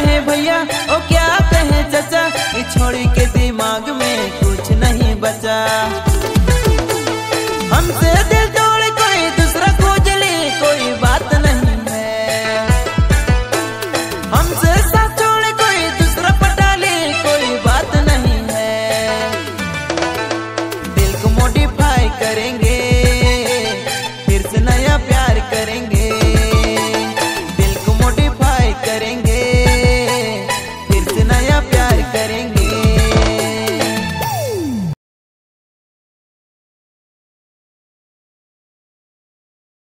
कहे भैया? ओ क्या कहे चचा? ये छोड़ी के दिमाग में कुछ नहीं बचा।